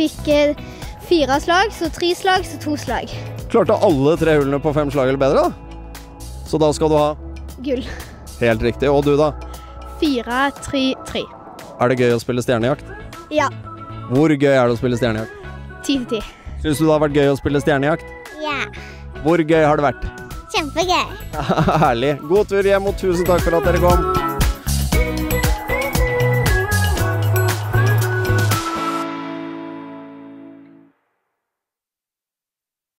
fikk fire slag, så tre slag, så to slag. Klarte alle tre hullene på fem slag eller bedre, da. Så da skal du ha Gull. Helt riktig. Og du, da? Fire, tre, tre. Er det gøy å spille stjernejakt? Ja. Hvor gøy er det å spille stjernejakt? Ti til ti. Syns du det har vært gøy å spille stjernejakt? Ja. Hvor gøy har det vært? Kjempegøy. Herlig. God tur hjem, og tusen takk for at dere kom.